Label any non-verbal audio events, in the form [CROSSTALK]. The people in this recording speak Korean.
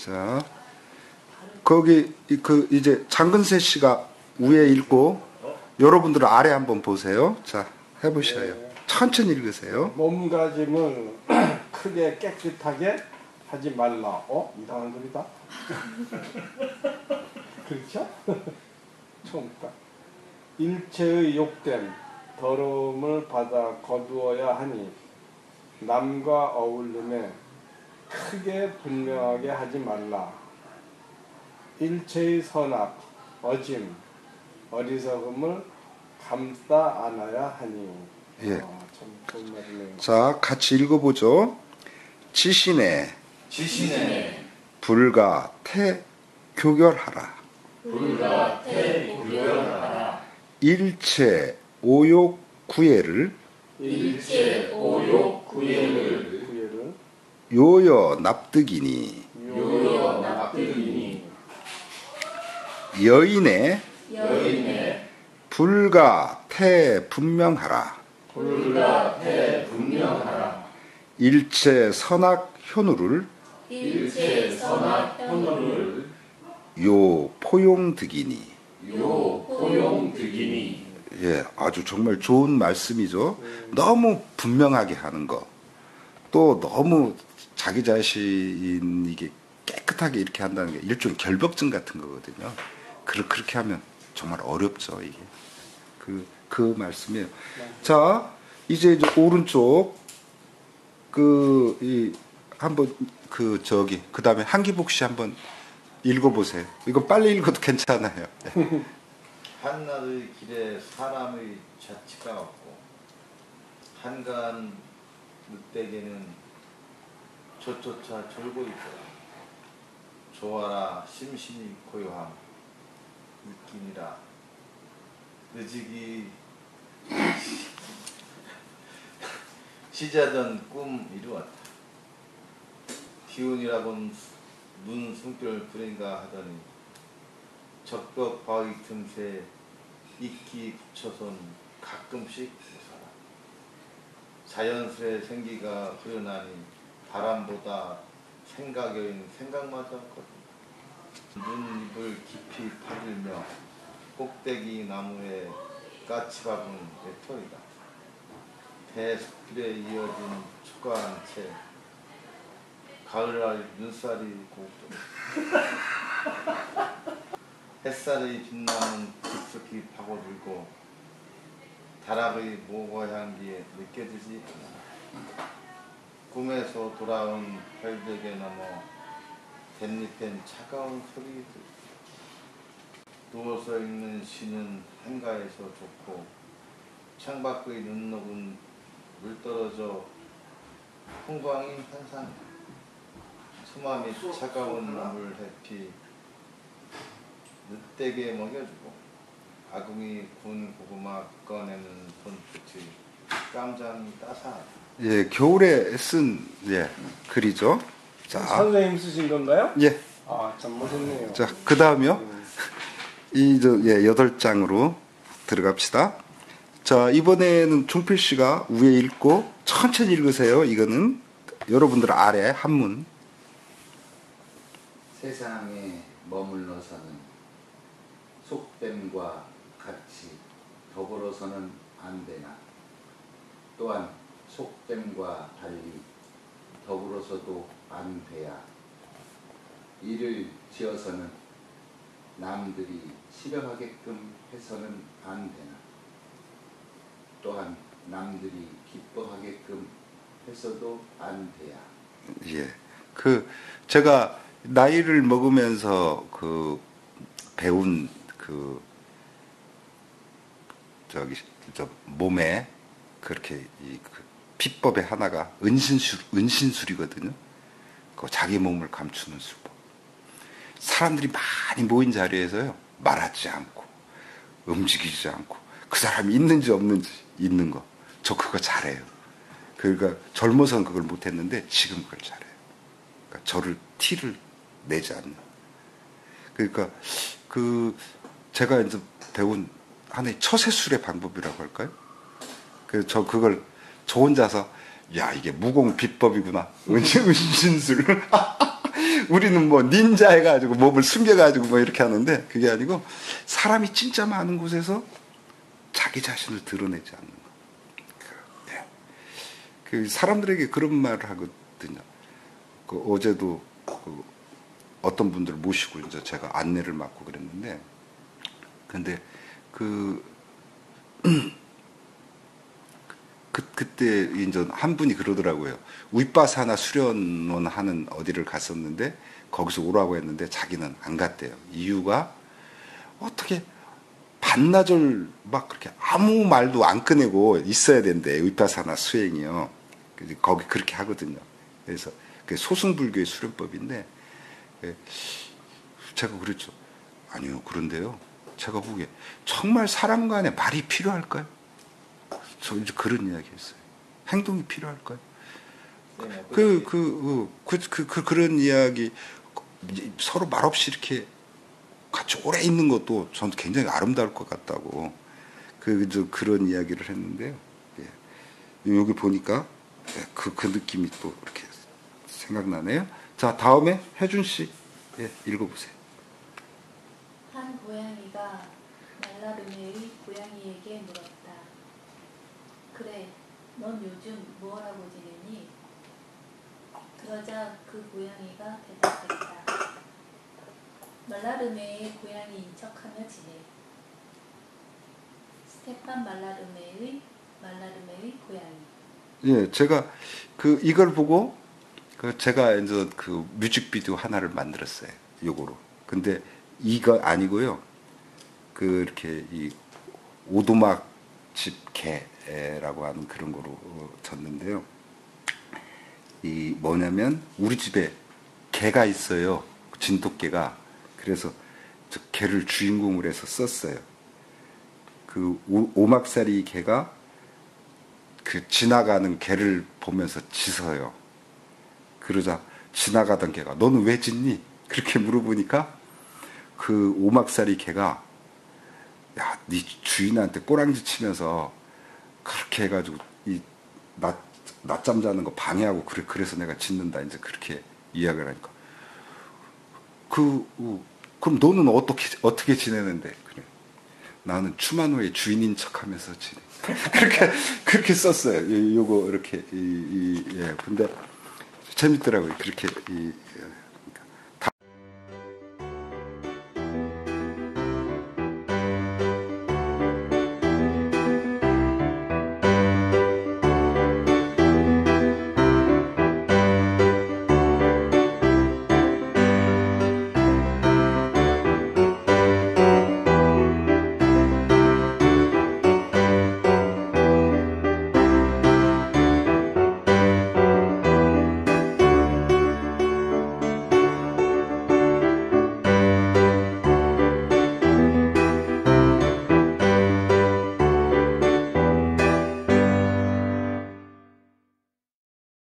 자, 거기 그 이제 장근세 씨가 위에 읽고 여러분들은 아래 한번 보세요. 자, 해보셔요. 천천히 읽으세요. 몸가짐을 [CLEARS THROAT] 크게 깨끗하게 하지 말라. 어? 이상한 소리다. [LAUGHS] 그렇죠? [LAUGHS] 처음부터. 일체의 욕됨, 더러움을 받아 거두어야 하니 남과 어울림에 크게 분명하게 하지 말라. 일체의 선악, 어짐, 어리석음을 감싸 안아야 하니. 예. 아, 참 좋은 말이네요. 자, 같이 읽어보죠. 지신에 지신에 불가 태 교결하라. 불과 태교열하라 일체 오욕 구애를 일체 오욕 구애를 요여 납득이니 요여 납득이니 여인의 여인의 불가 태 분명하라. 불과 태 분명하라 일체 선악 현우를 일체 선악 현우를 요 포용득이니. 요 포용 득이니 예, 아주 정말 좋은 말씀이죠. 너무 분명하게 하는 거. 또 너무 자기 자신 이게 깨끗하게 이렇게 한다는 게 일종의 결벽증 같은 거거든요. 그, 그렇게 하면 정말 어렵죠, 이게. 그, 그 말씀이에요. 자, 이제, 이제 오른쪽, 그, 이, 한번, 그, 저기, 그 다음에 한기복 씨 한번 읽어보세요. 이거 빨리 읽어도 괜찮아요. [LAUGHS] 한낮의 길에 사람의 자취가 없고 한가한 늑대에게는 저조차 졸고 있더라 조아라 심신이 고요함 느끼니라. 느지기 시자던 꿈 이루었다. 기운이라곤 눈 숨결 뿌린가 하더니 적벽 바위 틈새 이끼 붙여선 가끔씩 웃어라. 자연스레 생기가 흐르나니 바람보다 생각여인 생각마저 거든다. 눈 입을 깊이 파들며 꼭대기 나무에 까치박은 외톨이다. 대숲길에 이어진 초가한 채 가을날 눈살이 곱도록 [LAUGHS] 햇살의 빛나는 깊숙이 파고들고 다락의 모고 향기에 느껴지지 않아. 꿈에서 돌아온 별들에 넘어 댄잎엔 차가운 소리 들 누워서 읽는 시는 한가해서 좋고 창밖의 눈 녹은 물 떨어져 풍광이 환상이다. 수마미 차가운 물 해피 늑대게 먹여주고 아궁이 군 고구마 꺼내는 손끝이 깜장이 따사하다. 예, 겨울에 쓴, 예, 글이죠. 자, 선생님 쓰신 건가요? 예. 아, 참 멋있네요. 자, 그 다음이요. 음, 이, 저, 예, 여덟 장으로 들어갑시다. 자, 이번에는 종필 씨가 위에 읽고 천천히 읽으세요. 이거는 여러분들 아래 한문. 세상에 머물러서는 속됨과 같이 더불어서는 안 되나 또한 속됨과 달리 더불어서도 안 돼야. 이를 지어서는 남들이 싫어하게끔 해서는 안 되나. 또한 남들이 기뻐하게끔 해서도 안 돼야. 예. 그, 제가 나이를 먹으면서 그 배운 그, 저기, 저 몸에 그렇게 이 그 비법의 하나가 은신술, 은신술이거든요. 그 자기 몸을 감추는 수법. 사람들이 많이 모인 자리에서요, 말하지 않고, 움직이지 않고, 그 사람이 있는지 없는지 있는 거. 저 그거 잘해요. 그러니까 젊어서는 그걸 못했는데 지금 그걸 잘해요. 그러니까 저를 티를 내지 않는. 그러니까 그 제가 이제 배운 하나의 처세술의 방법이라고 할까요? 그저 그걸 저 혼자서 야 이게 무공 비법이구나 [LAUGHS] 은신 은신술 [LAUGHS] 우리는 뭐 닌자 해가지고 몸을 숨겨가지고 뭐 이렇게 하는데 그게 아니고 사람이 진짜 많은 곳에서 자기 자신을 드러내지 않는 거. 그, 네. 그 사람들에게 그런 말을 하거든요. 그 어제도 그 어떤 분들 모시고 이제 제가 안내를 맡고 그랬는데, 근데 그, [CLEARS THROAT] 그 그때 이제 한 분이 그러더라고요. 윗바사나 수련원 하는 어디를 갔었는데 거기서 오라고 했는데 자기는 안 갔대요. 이유가 어떻게 반나절 막 그렇게 아무 말도 안 꺼내고 있어야 된대. 윗바사나 수행이요. 거기 그렇게 하거든요. 그래서 그 소승불교의 수련법인데 예, 제가 그랬죠. 아니요. 그런데요. 제가 보기에 정말 사람 간에 말이 필요할까요? 저 이제 그런 이야기 했어요. 행동이 필요할까요? 네, 그, 그, 그, 그, 그, 그, 런 이야기, 서로 말없이 이렇게 같이 오래 있는 것도 저는 굉장히 아름다울 것 같다고, 그, 저, 그런 이야기를 했는데요. 예. 여기 보니까 예, 그, 그 느낌이 또 이렇게 생각나네요. 자, 다음에 혜준 씨, 예, 읽어보세요. 한 고양이가 말라르메의 고양이에게 물었다. 그래, 넌 요즘 무엇하고 지내니? 그러자 그 고양이가 대답했다. 말라르메의 고양이인 척하며 지내. 스테판 말라르메의 말라르메의 고양이. 예, 제가 그 이걸 보고 그 제가 이제 그 뮤직비디오 하나를 만들었어요. 요거로. 근데 이거 아니고요. 그 이렇게 이 오두막 집 개라고 하는 그런 거로 어, 졌는데요. 이 뭐냐면 우리 집에 개가 있어요. 진돗개가. 그래서 저 개를 주인공으로 해서 썼어요. 그 오- 오막살이 개가 그 지나가는 개를 보면서 짖어요. 그러자 지나가던 개가 너는 왜 짖니? 그렇게 물어보니까 그 오막살이 개가 야, 네 주인한테 꼬랑지 치면서 그렇게 해가지고 이 낮, 낮잠 자는 거 방해하고 그래 그래서 내가 짖는다. 이제 그렇게 이야기를 하니까. 그 어, 그럼 너는 어떻게 어떻게 지내는데? 그래. 나는 추만호의 주인인 척하면서 지내. [LAUGHS] 그렇게 그렇게 썼어요. 이- 요거 이렇게 이, 이, 예. 근데 재밌더라고요. 그렇게 이, 예.